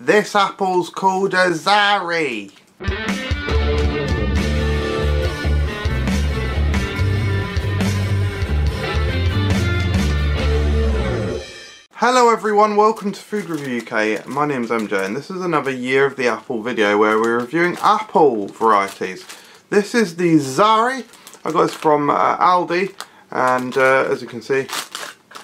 This apple's called a Zari. Hello everyone, welcome to Food Review UK. My name's MJ and this is another Year of the Apple video where we're reviewing apple varieties. This is the Zari. I got this from uh, Aldi and uh, as you can see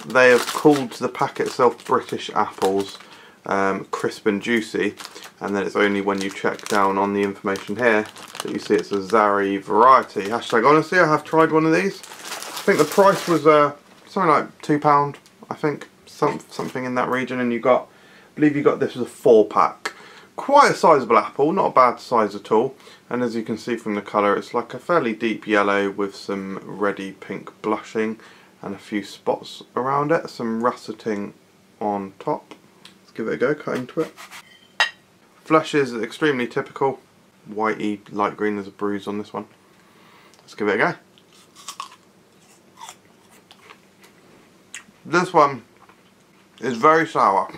they have called the pack itself British apples um, crisp and juicy and then it's only when you check down on the information here that you see it's a Zari variety. Hashtag honestly I have tried one of these. I think the price was uh, something like £2 I think some, something in that region and you got I believe you got this as a four pack. Quite a sizable apple, not a bad size at all and as you can see from the colour it's like a fairly deep yellow with some reddy pink blushing and a few spots around it, some russeting on top give it a go, cut into it. Flesh is extremely typical. Whitey, light green, there's a bruise on this one. Let's give it a go. This one is very sour,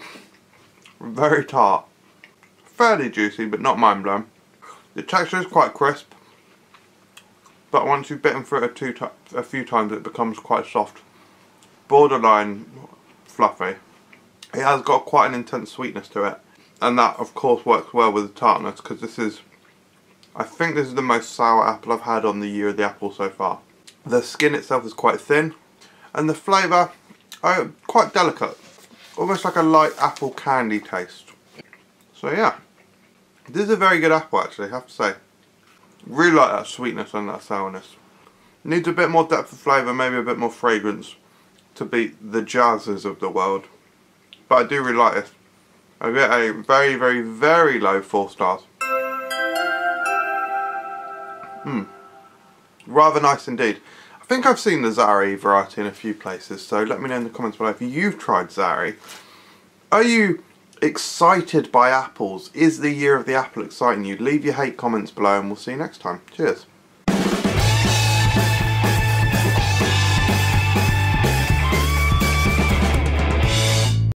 very tart, fairly juicy but not mind blowing. The texture is quite crisp, but once you've bitten through it a, a few times it becomes quite soft. Borderline fluffy. It has got quite an intense sweetness to it. And that of course works well with the tartness because this is, I think this is the most sour apple I've had on the year of the apple so far. The skin itself is quite thin and the flavour, oh, quite delicate. Almost like a light apple candy taste. So yeah, this is a very good apple actually, I have to say. Really like that sweetness and that sourness. Needs a bit more depth of flavour, maybe a bit more fragrance to beat the jazzes of the world. But I do really like this. I get a very, very, very low 4 stars. Hmm. Rather nice indeed. I think I've seen the Zari variety in a few places, so let me know in the comments below if you've tried Zari. Are you excited by apples? Is the year of the apple exciting you? Leave your hate comments below and we'll see you next time. Cheers.